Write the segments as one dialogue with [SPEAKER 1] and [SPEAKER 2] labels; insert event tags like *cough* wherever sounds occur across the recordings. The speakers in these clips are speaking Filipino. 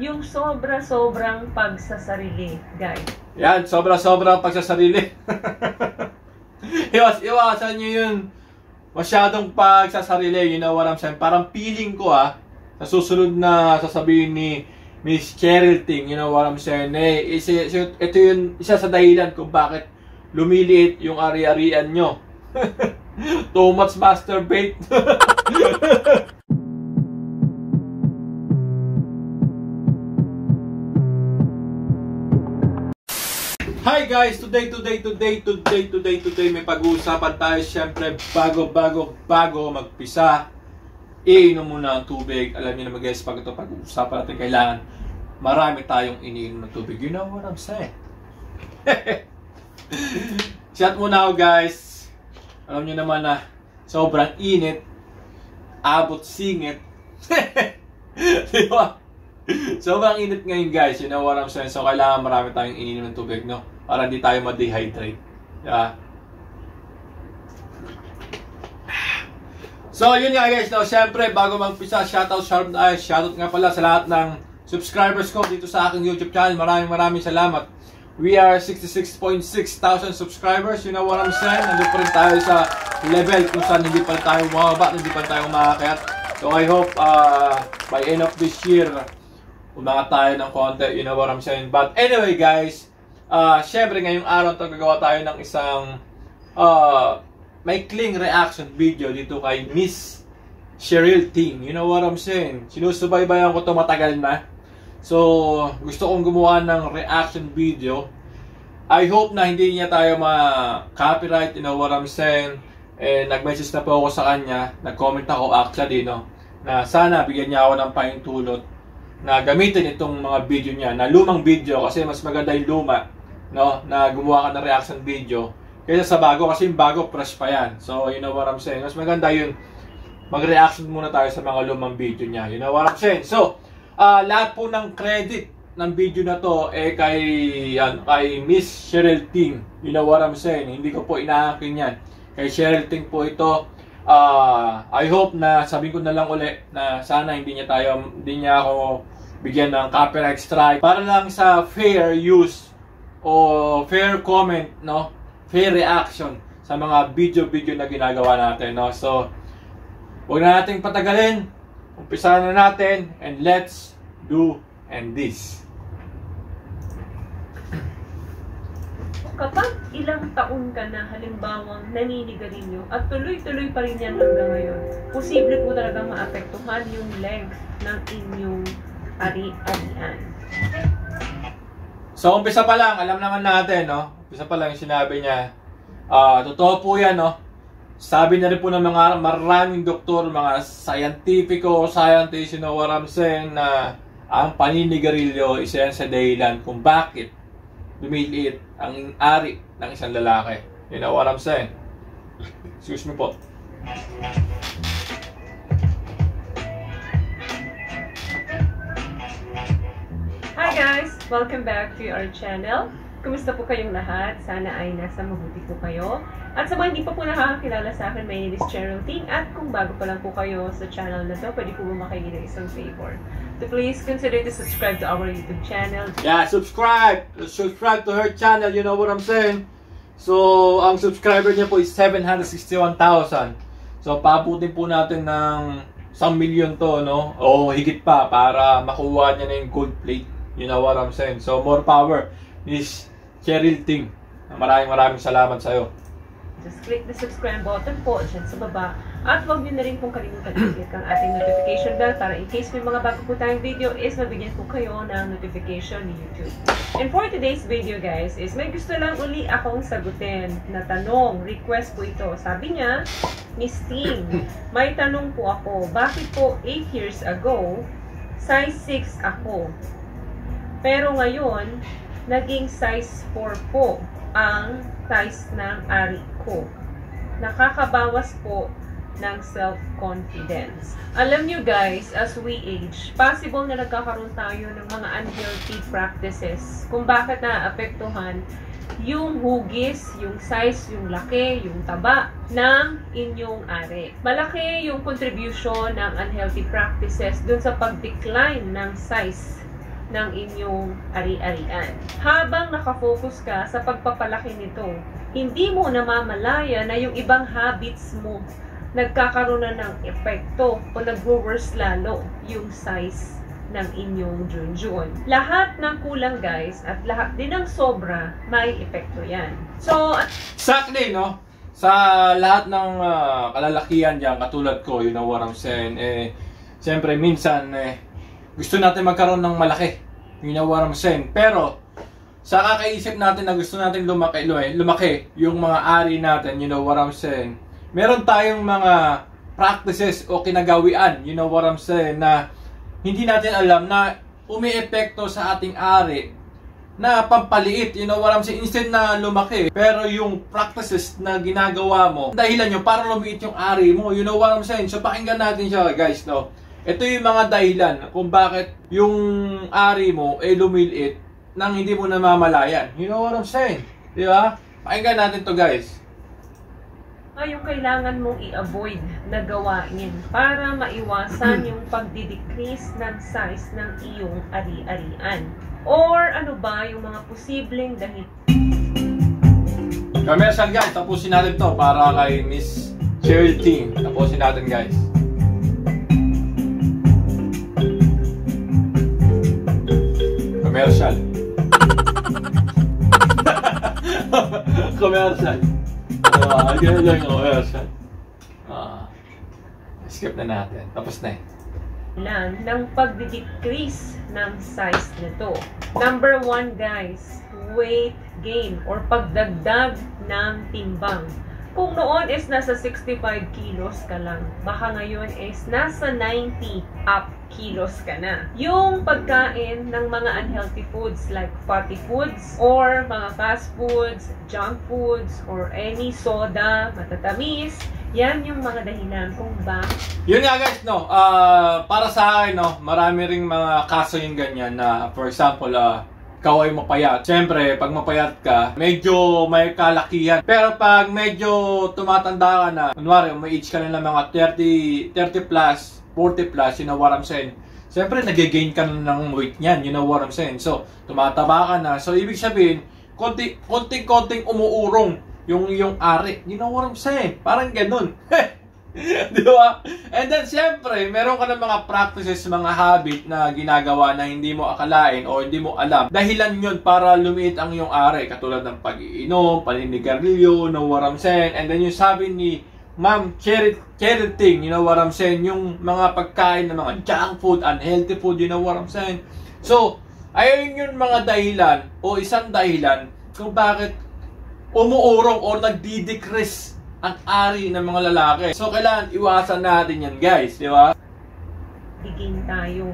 [SPEAKER 1] yung sobra-sobrang pagsasarili, guys.
[SPEAKER 2] Yan, sobra-sobra ang pagsasarili. *laughs* Iwas, iwasan nyo yun. Masyadong pagsasarili, you know what I'm saying? Parang feeling ko ah, sa susunod na sasabihin ni Miss Cheryl Ting, you know what I'm saying? Eh, isa, isa- ito yun, isa sa dahilan kung bakit lumiliit yung ari-arian nyo. *laughs* Too much masturbate. *laughs* Hi guys! Today, today, today, today, today, today may pag-uusapan tayo syempre bago, bago, bago magpisa. Iinom muna ang tubig. Alam niyo naman guys, pag ito pag-uusapan natin kailangan marami tayong iniinom ng tubig. You know what I'm saying? *laughs* Shot muna ako guys. Alam niyo naman na sobrang init. Abot singit. *laughs* Di ba? Sobrang init ngayon guys, you know what I'm saying? So kailangan marami tayong ininom ng tubig, no? Para hindi tayo ma-dehydrate. Yeah. So yun nga guys, no? Siyempre, bago mag-umpisa, shoutout, shoutout, ay, shoutout nga pala sa lahat ng subscribers ko dito sa aking YouTube channel. Maraming maraming salamat. We are 66.6 thousand subscribers, you know what I'm saying? Nandun pa rin tayo sa level kung saan hindi pa tayo bumababa, hindi pa tayo makakayat. So I hope uh, by end of this year, umangat tayo ng konti, you know what I'm saying. But anyway guys, uh, syempre ngayong araw to gagawa tayo ng isang uh, maikling reaction video dito kay Miss Cheryl Ting. You know what I'm saying? Sinusubaybayan ko to matagal na. So, gusto kong gumawa ng reaction video. I hope na hindi niya tayo ma-copyright, you know what I'm saying? Eh, nag-message na po ako sa kanya, nag-comment ako actually, no? Na sana bigyan niya ako ng pahintulot na gamitin itong mga video niya, na lumang video kasi mas maganda yung luma, no? Na gumawa ka ng reaction video kaysa sa bago kasi yung bago fresh pa yan. So, you know what I'm saying? Mas maganda yun mag-reaction muna tayo sa mga lumang video niya. You know what I'm saying? So, ah lahat po ng credit ng video na to eh kay yan, kay Miss Cheryl Ting. You know what I'm saying? Hindi ko po inaangkin yan. Kay Cheryl Ting po ito. Ah, I hope na sabihin ko na lang uli na sana hindi niya tayo hindi niya ako bigyan ng copyright strike para lang sa fair use o fair comment, no? Fair reaction sa mga video-video na ginagawa natin, no? So, Huwag na nating patagalin. Umpisahan na natin and let's do and this.
[SPEAKER 1] Kapag ilang taon ka na halimbawang naninigarilyo at tuloy-tuloy pa rin yan hanggang ngayon, posible po talaga maapektuhan yung length ng inyong ari-arian.
[SPEAKER 2] So, umpisa pa lang, alam naman natin, no? Umpisa pa lang sinabi niya. Ah, totoo po yan, no? Sabi na rin po ng mga maraming doktor, mga scientifico, scientists, you know what I'm saying, na ang paninigarilyo isa yan sa dahilan kung bakit lumiliit ang ari ng isang lalaki. You know what I'm saying? Excuse me po.
[SPEAKER 1] Hi guys! Welcome back to our channel. Kumusta po kayong lahat? Sana ay nasa mabuti po kayo. At sa mga hindi pa po nakakakilala sa akin, my name is Cheryl. At kung bago pa lang po kayo sa channel na to, pwede po ba makahingi ng isang favor. To please consider to subscribe to our YouTube channel.
[SPEAKER 2] Yeah, subscribe! Subscribe to her channel, you know what I'm saying? So, ang subscriber niya po is 761,000. So, paabutin po natin ng 1 million to, no? O higit pa para makuha niya na yung gold plate. You know what I'm saying? So, more power is Cheryl Ting. Maraming maraming salamat sa'yo.
[SPEAKER 1] Just click the subscribe button po dyan sa baba. At huwag niyo na rin pong kalimutan i-click ang ating notification bell para in case may mga bago po tayong video is mabigyan po kayo ng notification ni YouTube. And for today's video guys is may gusto lang uli akong sagutin na tanong. Request po ito. Sabi niya, Miss Ting, may tanong po ako. Bakit po 8 years ago, size 6 ako? Pero ngayon, naging size 4 po ang size ng ari ko. Nakakabawas po ng self-confidence. Alam nyo guys, as we age, possible na nagkakaroon tayo ng mga unhealthy practices kung bakit naapektuhan yung hugis, yung size, yung laki, yung taba ng inyong ari. Malaki yung contribution ng unhealthy practices dun sa pag-decline ng size ng inyong ari-arian. Habang nakafocus ka sa pagpapalaki nito, hindi mo namamalaya na yung ibang habits mo nagkakaroon na ng epekto o nag-worse lalo yung size ng inyong junjun. Lahat ng kulang guys at lahat din ng sobra may epekto yan. So,
[SPEAKER 2] Exactly, no? Sa lahat ng ah, kalalakihan dyan, katulad ko, I'm saying, eh, siyempre, minsan, eh, gusto natin magkaroon ng malaki. You know what I'm saying? Pero, sa kakaisip natin na gusto natin lumaki, lumaki, yung mga ari natin, you know what I'm saying, meron tayong mga practices o kinagawian, you know what I'm saying, na hindi natin alam na umiepekto sa ating ari na pampaliit, you know what I'm saying, instead na lumaki. Pero yung practices na ginagawa mo, dahilan nyo para lumiit yung ari mo, you know what I'm saying. So pakinggan natin siya guys, no. Ito yung mga dahilan kung bakit yung ari mo ay lumiliit nang hindi mo namamalayan. You know what I'm saying? Di ba? Pakinggan natin to guys.
[SPEAKER 1] ah, yung kailangan mong i-avoid na gawain para maiwasan yung pagdidecrease ng size ng iyong ari-arian. Or ano ba yung mga posibleng dahil
[SPEAKER 2] Commercial guys, tapusin natin to para kay Miss Cheryl Team. Tapusin natin guys. Commercial. commercial. Ah, ganyan lang yung commercial. Ah. skip na natin. Tapos na eh.
[SPEAKER 1] lan ng pagdidecrease ng size nito. Number one guys, weight gain or pagdagdag ng timbang. Kung noon is nasa 65 kilos ka lang, baka ngayon is nasa 90 up kilos ka na. Yung pagkain ng mga unhealthy foods like fatty foods or mga fast foods, junk foods, or any soda, matatamis, yan yung mga dahilan kung bakit
[SPEAKER 2] Yun nga guys, no, ah, para sa akin, no, marami ring mga kaso yung ganyan na, for example, ah, ikaw ay mapayat. Siyempre, pag mapayat ka, medyo may kalakihan. Pero pag medyo tumatanda ka na, kunwari, may age ka na ng mga 30, 30 plus, 40 plus, you know what I'm saying? Siyempre, nag-gain ka na ng weight niyan, you know what I'm saying? So, tumataba ka na. So, ibig sabihin, konti, konting-konting umuurong yung yung ari. You know what I'm saying? Parang ganun. *laughs* *laughs* Di ba? And then, siyempre, meron ka ng mga practices, mga habit na ginagawa na hindi mo akalain o hindi mo alam. Dahilan yun para lumiit ang iyong ari. Katulad ng pag-iinom, paninigarilyo, know what. And then yung sabi ni Ma'am Cherry, Cherry Ting, you know what I'm saying? Yung mga pagkain ng mga junk food, unhealthy food, you know what I'm saying? So, ayun yung mga dahilan o isang dahilan kung bakit umuurong o nagdi-decrease ang ari ng mga lalaki. So, kailangan iwasan natin yan, guys. Di ba?
[SPEAKER 1] biging tayo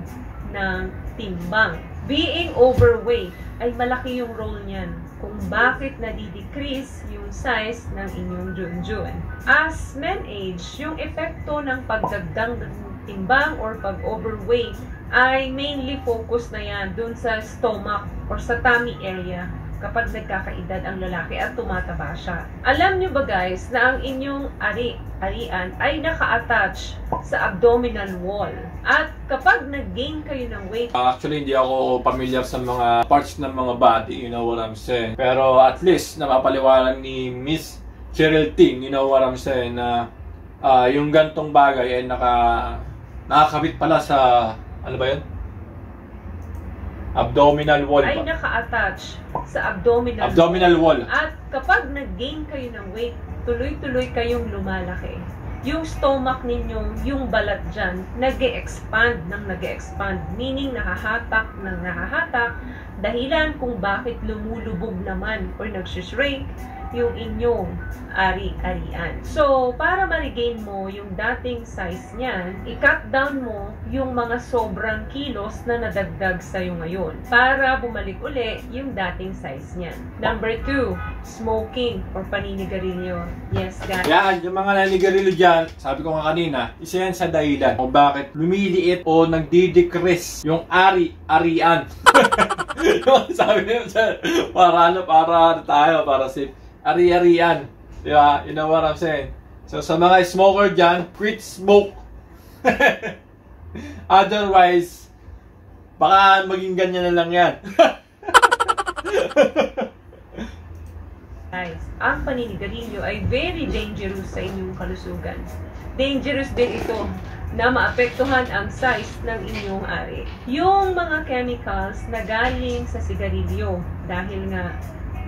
[SPEAKER 1] ng timbang. Being overweight ay malaki yung role niyan kung bakit nadidecrease yung size ng inyong junjun. As men age, yung epekto ng pagdagdag ng timbang or pag-overweight ay mainly focus na yan dun sa stomach or sa tummy area kapag nagkakaedad ang lalaki at tumataba siya. Alam nyo ba guys na ang inyong ari, arian ay naka-attach sa abdominal wall. At kapag nag-gain kayo ng weight,
[SPEAKER 2] Uh, Actually, hindi ako familiar sa mga parts ng mga body, you know what I'm saying. Pero at least, napapaliwanag ni Miss Cheryl Ting, you know what I'm saying, na ah, yung gantong bagay ay naka, nakakabit pala sa, ano ba yun? Abdominal wall
[SPEAKER 1] ay naka-attach sa abdominal,
[SPEAKER 2] Abdominal wall.
[SPEAKER 1] At kapag nag-gain kayo ng weight, tuloy-tuloy kayong lumalaki. Yung stomach ninyo, yung balat dyan, nag expand ng nag expand Meaning, nahahatak ng nahahatak. Dahilan kung bakit lumulubog naman or nag-shrink yung inyong ari-arian. So, para ma-regain mo yung dating size niyan, i-cut down mo yung mga sobrang kilos na nadagdag sa'yo ngayon para bumalik uli yung dating size niyan. Number two, smoking or paninigarilyo. Yes, guys.
[SPEAKER 2] Yan, yung mga nanigarilyo dyan, sabi ko nga kanina, isa yan sa dahilan kung bakit lumiliit o nagdi-decrease yung ari-arian. *laughs* sabi sir, para ano, para ano tayo, para safe. Ari-arian. Di ba? You know what I'm saying? So, sa mga smoker dyan, quit smoke. *laughs* Otherwise, Baka maging ganyan na lang yan. *laughs*
[SPEAKER 1] Guys, ang paninigarilyo ay very dangerous sa inyong kalusugan. Dangerous din ito na maapektuhan ang size ng inyong ari. Yung mga chemicals na galing sa sigarilyo dahil nga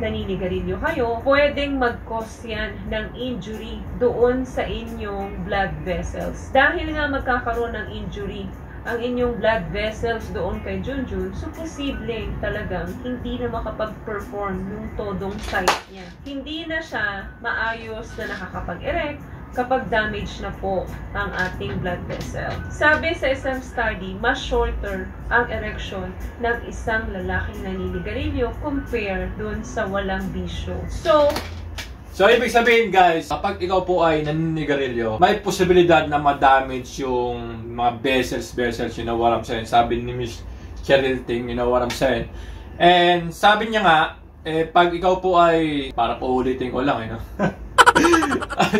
[SPEAKER 1] naninigarilyo kayo, pwedeng mag-cause yan ng injury doon sa inyong blood vessels. Dahil nga magkakaroon ng injury ang inyong blood vessels doon kay Junjun, so posibleng talagang hindi na makapag-perform yung todong site niya. Hindi na siya maayos na nakakapag-erect kapag damage na po ang ating blood vessel. Sabi sa isang study, mas shorter ang erection ng isang lalaking naninigarilyo compare doon sa walang bisyo. So,
[SPEAKER 2] So, ibig sabihin guys, kapag ikaw po ay naninigarilyo, may posibilidad na ma-damage yung mga vessels, vessels, you know what I'm saying? Sabi ni Miss Cheryl Ting, you know what I'm saying? And sabi niya nga, eh, pag ikaw po ay, para po ulitin ko lang, eh, no? *laughs*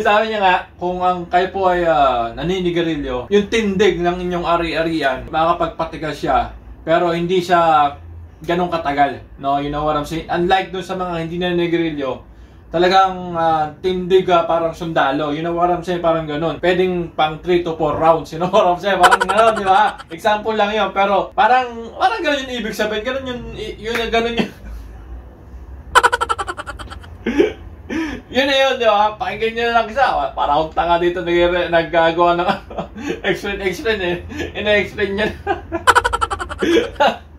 [SPEAKER 2] sabi niya nga, kung ang kayo po ay uh, naninigarilyo, yung tindig ng inyong ari-arian, makakapagpatigas siya, pero hindi siya ganong katagal, no? You know what I'm saying? Unlike dun sa mga hindi naninigarilyo, talagang uh, tindig uh, parang sundalo. You know what I'm saying? Parang ganun. Pwedeng pang 3 to 4 rounds. You know what I'm saying? Parang ganun, di ba? Example lang yun. Pero parang, parang ganun yung ibig sabihin. Ganun yun, yun, ganun yun. *laughs* yun na yun, di ba? Pakinggan nyo na lang isa. Para akong tanga dito nag naggagawa ng *laughs* explain, explain eh. Ina-explain niya. *laughs*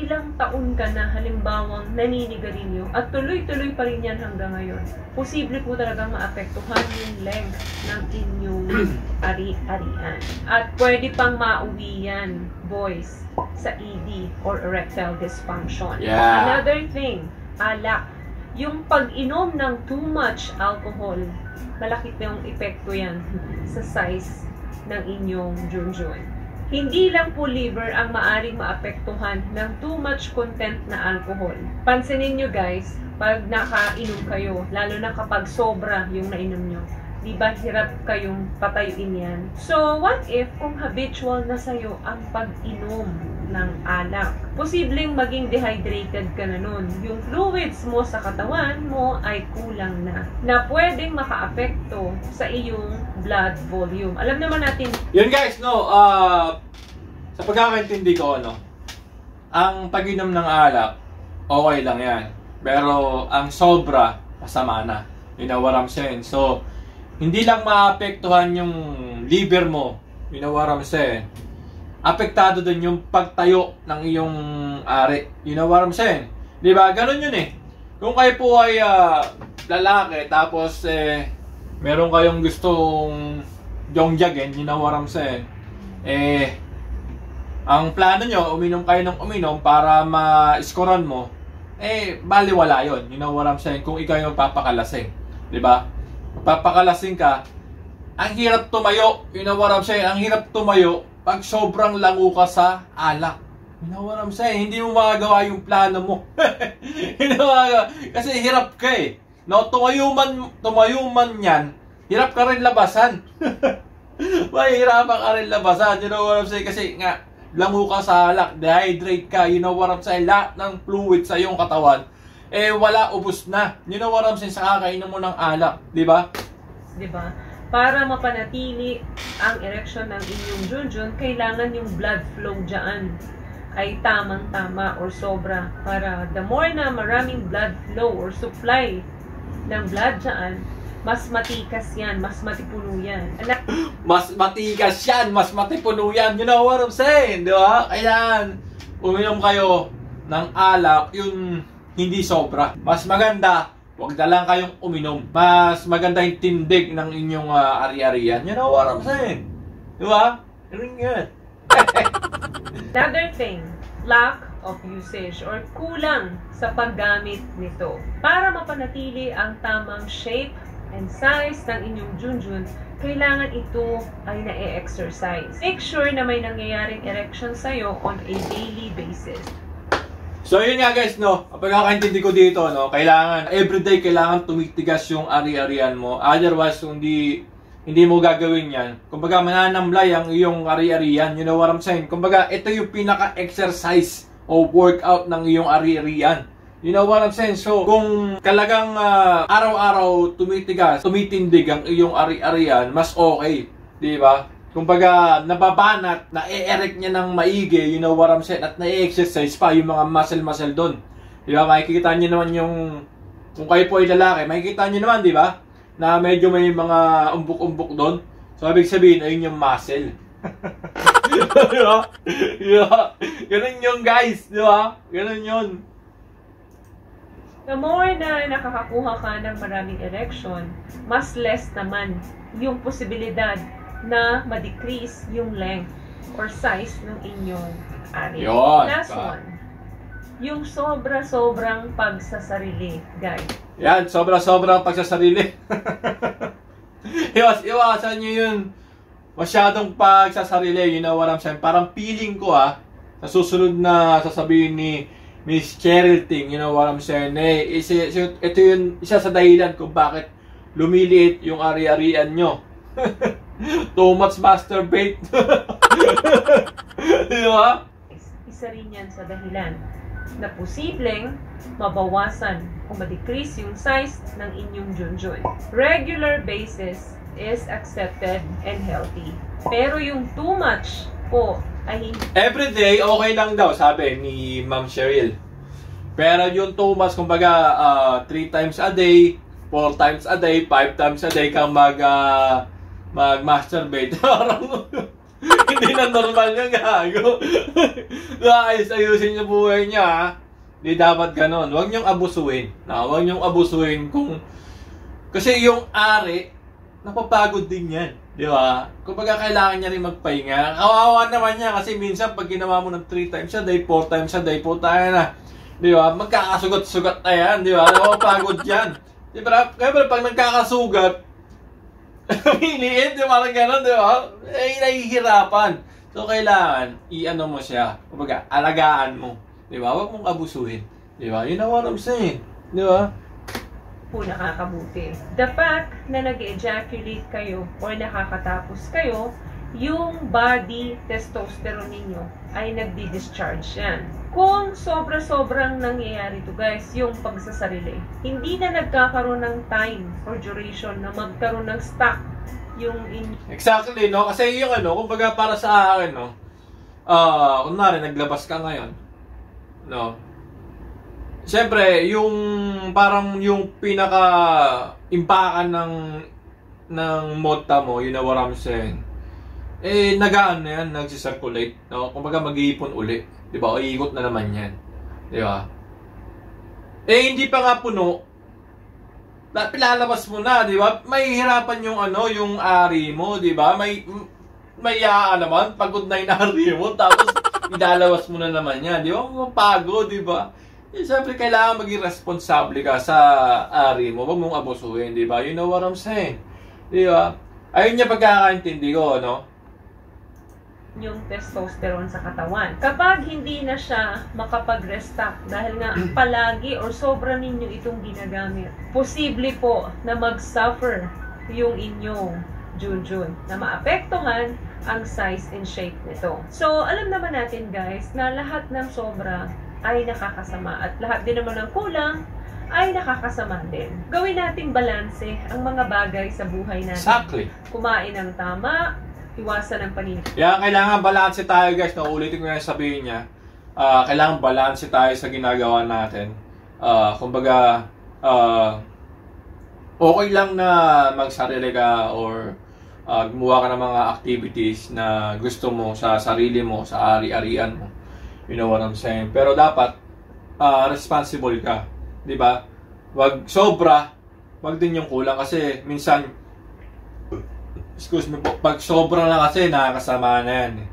[SPEAKER 1] ilang taon ka na halimbawang naninigarilyo at tuloy-tuloy pa rin yan hanggang ngayon, posible po talaga maapektuhan yung length ng inyong *clears throat* ari-arian. At pwede pang mauwi yan, boys, sa ED or erectile dysfunction.
[SPEAKER 2] Yeah.
[SPEAKER 1] Another thing, alak. Yung pag-inom ng too much alcohol, malaki pa yung epekto yan sa size ng inyong junjun. Hindi lang po liver ang maaring maapektuhan ng too much content na alcohol. Pansinin nyo guys, pag nakainom kayo, lalo na kapag sobra yung nainom nyo, di ba hirap kayong patayuin yan? So, what if kung habitual na sa'yo ang pag-inom ng alak? Posibleng maging dehydrated ka na nun. Yung fluids mo sa katawan mo ay kulang na, na pwedeng makaapekto sa iyong blood volume. Alam naman natin...
[SPEAKER 2] Yun guys, no, uh, sa pagkakaintindi ko, no, ang pag-inom ng alak, okay lang yan. Pero ang sobra, masama na. You know what? So, hindi lang maapektuhan yung liver mo. You know what? Apektado din yung pagtayo ng iyong ari. You know what I'm saying? Di ba? Ganun yun eh. Kung kayo po ay uh, lalaki, tapos eh, meron kayong gustong jongjagin, you know what I'm saying? Eh, ang plano nyo, uminom kayo ng uminom para ma-scorean mo, eh, baliwala yon You know what I'm saying? Kung ikaw yung papakalasing. Di ba? Papakalasing ka, ang hirap tumayo. You know what I'm saying? Ang hirap tumayo pag sobrang lango ka sa alak. You know what I'm saying? Hindi mo magagawa yung plano mo. *laughs* Mo magagawa. Kasi hirap ka eh. No, tumayo man, tumayo man yan, hirap ka rin labasan. *laughs* Mahirapan ka rin labasan. You know what I'm saying? Kasi nga, lango ka sa alak, dehydrate ka, you know what I'm saying? Lahat ng fluid sa iyong katawan, eh wala, ubos na. You know what I'm saying? Sa kakainin mo ng alak, di ba?
[SPEAKER 1] Di ba? Para mapanatili ang erection ng inyong junjun, kailangan yung blood flow dyan ay tamang-tama or sobra. Para the more na maraming blood flow or supply ng blood dyan, mas matikas yan, mas matipuno yan. Anak, *gasps*
[SPEAKER 2] Mas matigas yan, mas matipuno yan. You know what I'm saying, di ba? Kailangan, uminom kayo ng alak, yung hindi sobra. Mas maganda, Huwag na lang kayong uminom. Mas maganda yung tindig ng inyong uh, ari-arian. You know what I'm saying? Di ba? Yun yan. *laughs*
[SPEAKER 1] Another thing, lack of usage or kulang sa paggamit nito. Para mapanatili ang tamang shape and size ng inyong junjun, kailangan ito ay na-exercise. Make sure na may nangyayaring erection sa'yo on a daily basis.
[SPEAKER 2] So yun nga guys, no, ang pagkakaintindi ko dito, no, kailangan, everyday kailangan tumitigas yung ari-arian mo. Otherwise, kung di hindi mo gagawin yan. Kumbaga, mananamlay ang iyong ari-arian. You know what I'm saying? Kumbaga, ito yung pinaka-exercise o workout ng iyong ari-arian. You know what I'm saying? So, kung talagang uh, araw-araw tumitigas, tumitindig ang iyong ari-arian, mas okay. Di ba? Kumbaga, nababanat, na-erect niya ng maigi, you know what I'm saying, at na-exercise pa yung mga muscle-muscle doon. Di ba? Makikita niyo naman yung, kung kayo po ay lalaki, makikita niyo naman, di ba? na medyo may mga umbok-umbok doon. So, ibig sabihin, ayun yung muscle. *laughs* di ba? Di ba? Ganun yun, guys. Di ba? Ganun yun.
[SPEAKER 1] The more na nakakakuha ka ng maraming erection, mas less naman yung posibilidad na ma-decrease yung length or size ng inyong ari.
[SPEAKER 2] Yun.
[SPEAKER 1] Last
[SPEAKER 2] Pa.
[SPEAKER 1] one. Yung sobra-sobrang pagsasarili, guys.
[SPEAKER 2] Yan, sobra-sobra ang pagsasarili. *laughs* Iwas, iwasan nyo yun. Masyadong pagsasarili, you know what I'm saying? Parang feeling ko ah, sa susunod na sasabihin ni Miss Cheryl Ting, you know what I'm saying? Eh, isa- ito yung isa sa dahilan kung bakit lumiliit yung ari-arian nyo. *laughs* *laughs* Too much masturbate. *laughs* Di ba?
[SPEAKER 1] Isa rin yan sa dahilan na posibleng mabawasan o ma-decrease yung size ng inyong junjun. Regular basis is accepted and healthy. Pero yung too much po ay hindi
[SPEAKER 2] Everyday, okay lang daw, sabi ni Ma'am Cheryl. Pero yung two months, kumbaga, uh, three times a day, four times a day, five times a day kang mag, ah, mag-masturbate. *laughs* Parang, hindi na normal yung gago. *laughs* Guys, ayusin niyo buhay niya, ha? Hindi dapat ganon. Huwag niyong abusuin. Na, huwag niyong abusuin kung... Kasi yung ari, napapagod din yan. Di ba? Kumbaga kailangan niya rin magpahinga. Kawawa naman niya kasi minsan pag ginawa mo ng 3 times a day, 4 times a day, po tayo na. Di ba? Magkakasugat-sugat na yan. Di ba? Napapagod yan. Di ba? Kaya pag nagkakasugat, *laughs* Miliit, di? Parang gano'n, di ba? Eh, nahihirapan. So, kailangan, i-ano mo siya. Kumbaga, alagaan mo. Di ba? Huwag mong abusuhin. Di ba? You know what I'm saying? Di ba?
[SPEAKER 1] po nakakabuti. The fact na nag-ejaculate kayo or nakakatapos kayo, yung body testosterone ninyo ay nagdi-discharge yan. Kung sobra-sobrang nangyayari to guys, yung pagsasarili, hindi na nagkakaroon ng time or duration na magkaroon ng stock yung in
[SPEAKER 2] Exactly, no? Kasi yung ano, kumbaga para sa akin, no? Ah, kunwari, naglabas ka ngayon. No? Siyempre, yung parang yung pinaka impakan ng ng mota mo, you know what I'm saying? Eh, nagaan na yan, nagsisirculate. No? Kumbaga, mag-iipon uli. Di ba? Iikot na naman yan. Di ba? Eh, hindi pa nga puno. Na, pilalabas mo na, di ba? May hirapan yung ano, yung ari mo, di ba? May, may yaa naman, pagod na yung *laughs* ari mo, tapos idalawas mo na naman yan, di ba? Mapagod, di ba? Eh, siyempre, kailangan maging responsable ka sa ari mo. Huwag mong abusuhin, di ba? You know what I'm saying? Di ba? Ayun niya pagkakaintindi ko, no?
[SPEAKER 1] Yung testosterone sa katawan. Kapag hindi na siya makapag-restock dahil nga *clears throat* palagi or sobra ninyo itong ginagamit, posible po na mag-suffer yung inyong junjun na maapektuhan ang size and shape nito. So, alam naman natin guys na lahat ng sobra ay nakakasama at lahat din naman ng kulang ay nakakasama din. Gawin nating balanse ang mga bagay sa buhay natin.
[SPEAKER 2] Exactly.
[SPEAKER 1] Kumain ng tama, iwasan ang paninip.
[SPEAKER 2] Kaya kailangan balanse tayo guys, no? ulitin ko yung sabihin niya. Ah, kailangan balanse tayo sa ginagawa natin. Ah, kumbaga, ah, okay lang na magsarili ka or ah, gumawa ka ng mga activities na gusto mo sa sarili mo, sa ari-arian mo. You know what I'm saying? Pero dapat, ah, responsible ka. Di ba? Wag sobra, wag din yung kulang kasi minsan excuse me po, pag sobra na kasi nakakasama na yan. eh.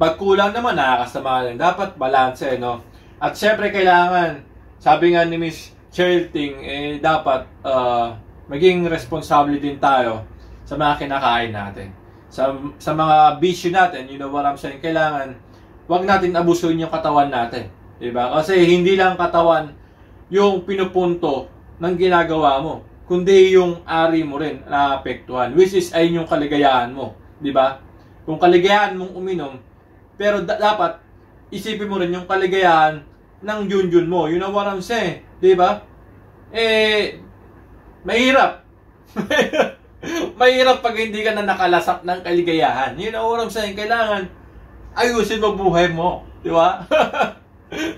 [SPEAKER 2] Pag kulang naman nakakasama na yan. Dapat balance eh, no? At syempre kailangan, sabi nga ni Miss Cheryl Ting, eh dapat ah, maging responsable din tayo sa mga kinakain natin. Sa, sa mga bisyo natin, you know what I'm saying, kailangan wag natin abusuin yung katawan natin. Diba? Kasi hindi lang katawan yung pinupunto ng ginagawa mo. Kundi yung ari mo rin na apektuhan. Which is ay yung kaligayahan mo. Di ba? Kung kaligayahan mong uminom, pero da- dapat isipin mo rin yung kaligayahan ng junjun mo. You know what I'm saying? Di ba? Eh, mahirap. *laughs* mahirap pag hindi ka na nakalasak ng kaligayahan. You know what I'm saying? Kailangan ayusin mo buhay mo. Di ba?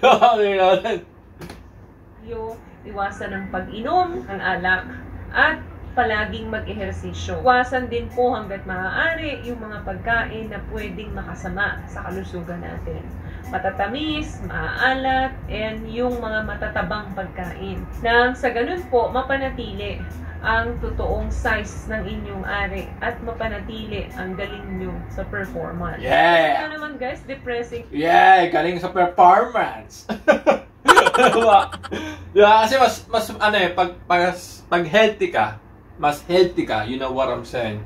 [SPEAKER 2] okay natin.
[SPEAKER 1] yung iwasan ng pag-inom ng alak at palaging mag-ehersisyo. Iwasan din po hanggat maaari yung mga pagkain na pwedeng makasama sa kalusugan natin. Matatamis, maaalat, and yung mga matatabang pagkain. Nang sa ganun po, mapanatili ang totoong size ng inyong ari at mapanatili ang galing nyo sa performance.
[SPEAKER 2] Yeah!
[SPEAKER 1] Ano naman guys, depressing
[SPEAKER 2] Yeah, galing sa performance. *laughs* diba? diba? Kasi mas, mas, ano eh, pag, pag, pag healthy ka, mas healthy ka, you know what I'm saying?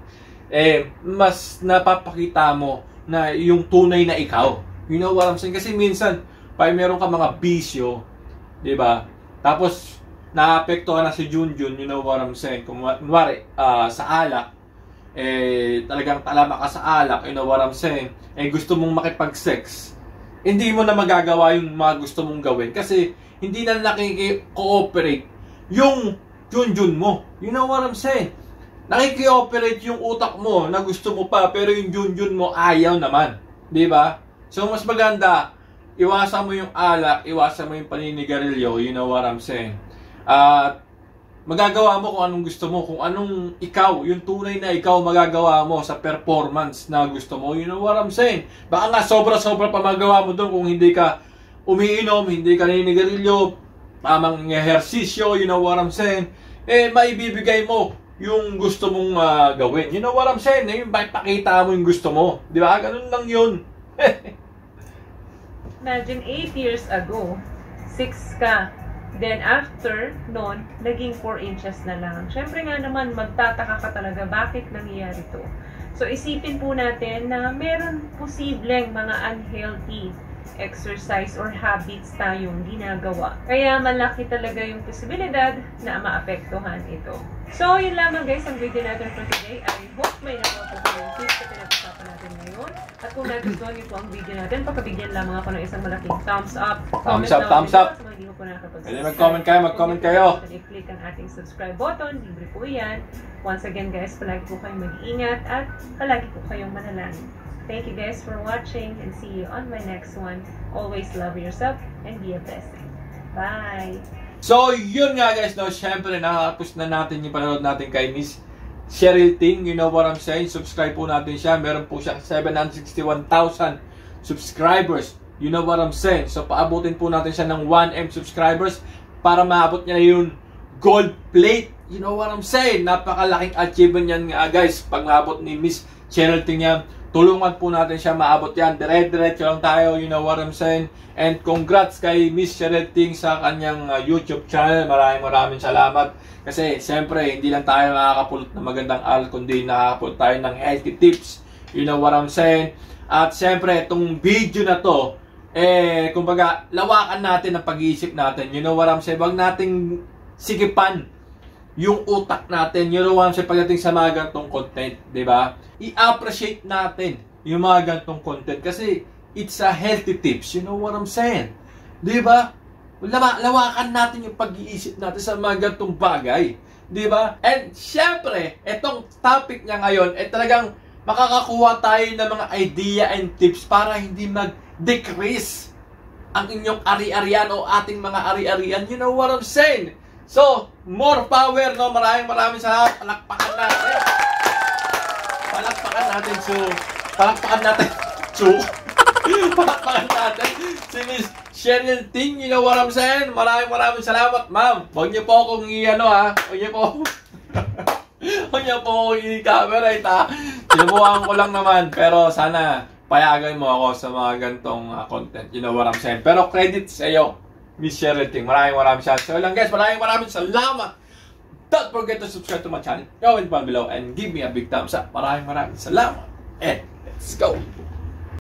[SPEAKER 2] Eh, mas napapakita mo na yung tunay na ikaw. You know what I'm saying? Kasi minsan, pag meron ka mga bisyo, di ba? Tapos, naapektuhan na si Junjun, you know what I'm saying? Kung kunwari, ah, sa alak, eh, talagang talama ka sa alak, you know what I'm saying? Eh, gusto mong makipag-sex, hindi mo na magagawa yung mga gusto mong gawin kasi hindi na nakiki-cooperate yung junjun mo. You know what I'm saying? Nakiki-operate yung utak mo na gusto mo pa pero yung junjun mo ayaw naman. Di ba? So mas maganda, iwasan mo yung alak, iwasan mo yung paninigarilyo. You know what I'm saying? At magagawa mo kung anong gusto mo, kung anong ikaw, yung tunay na ikaw magagawa mo sa performance na gusto mo. You know what I'm saying? Baka nga sobra-sobra pa magawa mo doon kung hindi ka umiinom, hindi ka naninigarilyo, tamang ehersisyo, you know what I'm saying? Eh, maibibigay mo yung gusto mong ah, gawin. You know what I'm saying? Eh, yung pakita mo yung gusto mo. Di ba? Ganun lang yun. *laughs*
[SPEAKER 1] Imagine 8 years ago, 6 ka. Then after noon, naging 4 inches na lang. Siyempre nga naman, magtataka ka talaga bakit nangyayari to. So isipin po natin na meron posibleng mga unhealthy exercise or habits tayong ginagawa. Kaya malaki talaga yung posibilidad na maapektuhan ito. So, yun lamang guys ang video natin for today. I hope may nakuha po kayo yung tips na pinag-usapan natin ngayon. At kung nagustuhan niyo po ang video natin, pakabigyan lamang ako ng isang malaking thumbs up. Comment
[SPEAKER 2] up, thumbs up.
[SPEAKER 1] Po nakakapag-subscribe.
[SPEAKER 2] Mag-comment kayo, mag-comment kayo.
[SPEAKER 1] I-click ang ating subscribe button. Libre po yan. Once again guys, palagi po kayong mag-iingat at palagi po kayong manalangin. Thank you guys for watching and see you on my next one. Always love yourself and be a blessing. Bye!
[SPEAKER 2] So, yun nga guys, no, syempre nakakapos na natin yung panonood natin kay Miss Cheryl Ting. You know what I'm saying? Subscribe po natin siya. Meron po siya 761,000 subscribers. You know what I'm saying? So, paabutin po natin siya ng 1M subscribers para maabot niya yung gold plate. You know what I'm saying? Napakalaking achievement yan nga guys. Pag maabot ni Miss Cheryl Ting yan, tulungan po natin siya maabot yan. Dire-diretso lang tayo, you know what I'm saying? And congrats kay Miss Cheryl Ting sa kanyang uh, YouTube channel. Maraming maraming salamat. Kasi siyempre, hindi lang tayo nakakapulot ng magandang al, kundi nakakapulot tayo ng healthy tips. You know what I'm saying? At siyempre, itong video na to, eh, kumbaga, lawakan natin ang pag-iisip natin. You know what I'm saying? Huwag nating sigipan yung utak natin, you know what I'm saying, pagdating sa mga gantong content, di ba? I-appreciate natin yung mga gantong content kasi it's a healthy tips, you know what I'm saying? Di ba? Lawa, lawakan natin yung pag-iisip natin sa mga gantong bagay. Di ba? And syempre, itong topic niya ngayon, eh talagang makakakuha tayo ng mga idea and tips para hindi mag-decrease ang inyong ari-arian o ating mga ari-arian. You know what I'm saying? So, more power, no? Maraming maraming salamat. Palakpakan natin. Palakpakan natin, so. Palakpakan natin. *laughs* So. Palakpakan natin. Si Miss Cheryl Ting, you know what I'm saying? Maraming maraming salamat, ma'am. Huwag niyo po akong i-ano, ha? Huwag niyo po *laughs* Huwag niyo po akong i-camera, ha? Sinubukan ko lang naman, pero sana payagan mo ako sa mga gantong uh, content. You know what I'm saying? Pero credit sa iyo. Miss Cheryl Ting. Maraming maraming salamat. So lang guys, maraming maraming salamat. Don't forget to subscribe to my channel. Comment down below and give me a big thumbs up. Maraming maraming salamat. And let's go.